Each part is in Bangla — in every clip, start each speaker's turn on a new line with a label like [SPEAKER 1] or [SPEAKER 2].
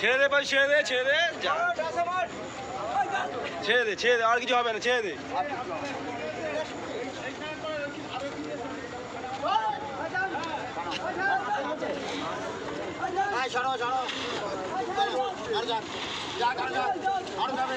[SPEAKER 1] ছেড়ে ভাই, ছেড়ে ছেড়ে ছেড়ে ছেড়ে আর কিছু হবে না, ছেড়ে দে।
[SPEAKER 2] সরো সরো। আর যান যা, আর যাবে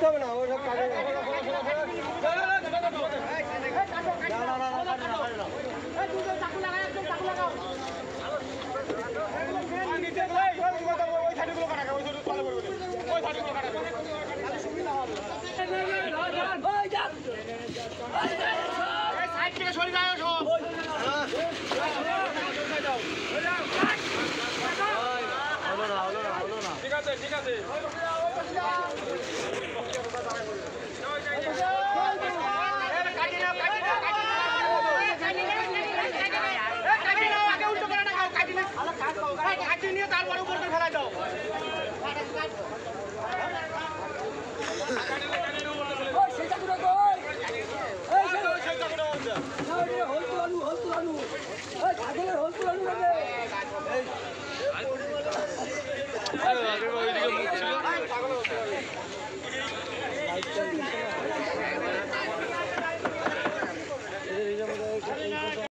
[SPEAKER 2] না কাটতে হবে না ওসব কাটে না না না না কাটে না কাটে
[SPEAKER 1] ঠিক আছে। ঠিক আছে ওইদিকে মুখ ছিল।